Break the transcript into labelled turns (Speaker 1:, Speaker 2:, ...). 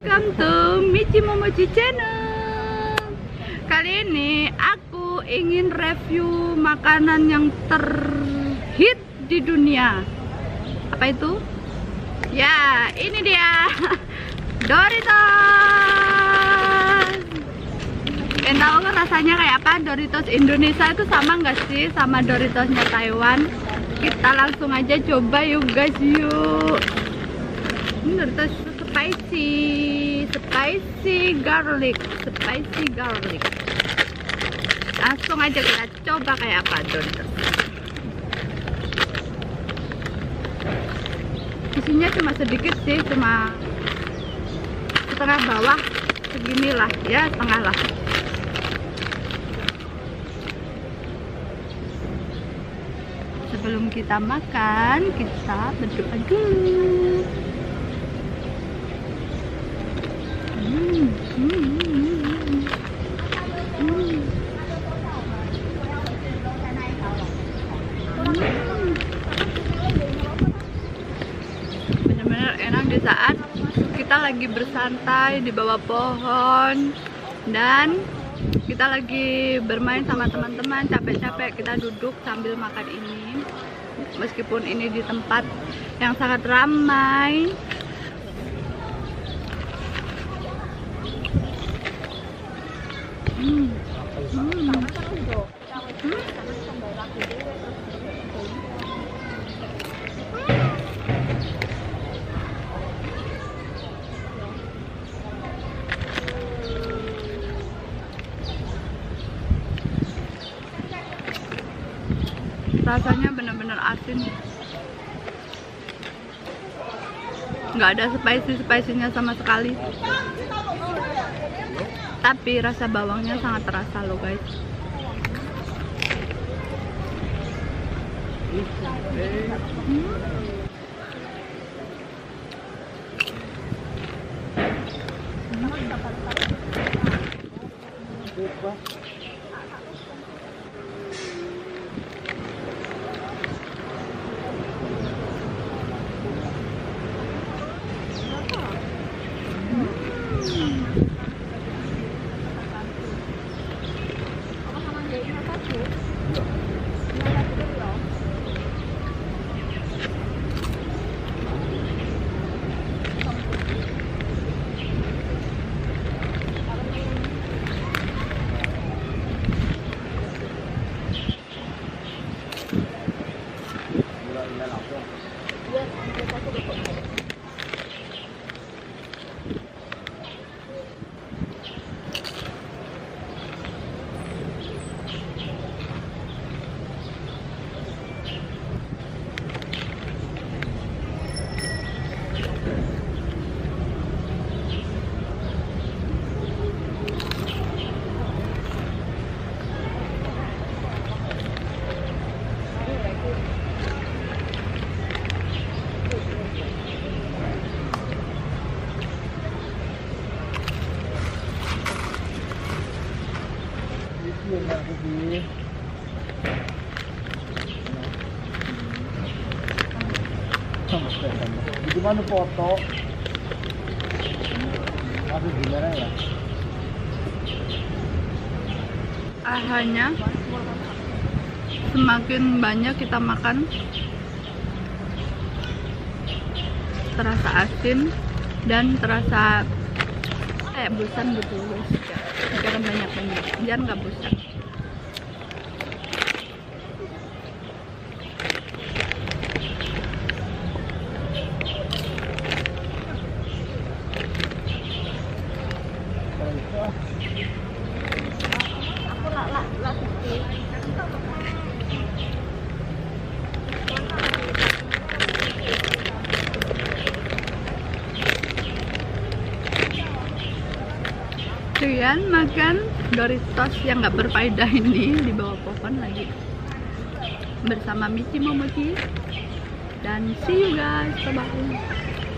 Speaker 1: Welcome to Michi Momochi Channel Kali ini aku ingin review makanan yang terhit di dunia Apa itu? Ya, ini dia Doritos Kalian tahu kan rasanya kayak apa? Doritos Indonesia itu sama nggak sih sama Doritosnya Taiwan? Kita langsung aja coba yuk guys yuk Ini Doritos spicy spicy garlic spicy garlic. Langsung aja kita coba kayak apa Doritos isinya cuma sedikit sih cuma setengah bawah seginilah ya setengah lah sebelum kita makan kita berdoa dulu Hmm, hmm, hmm, hmm. Hmm. Benar-benar enak di saat kita lagi bersantai di bawah pohon dan kita lagi bermain sama teman-teman capek-capek kita duduk sambil makan ini. Meskipun ini di tempat yang sangat ramai Rasanya benar-benar asin. Nggak ada spicy spicynya sama sekali tapi rasa bawangnya sangat terasa loh guys hmm.
Speaker 2: Gimana foto? Aduh gimana ya?
Speaker 1: hanya semakin banyak kita makan terasa asin dan terasa kayak bosan gitu guys jangan banyak banyak biar nggak bosan Kalian makan Doritos yang nggak berfaedah ini di bawah pohon lagi. Bersama Michi Momochi. Dan see you guys bye bye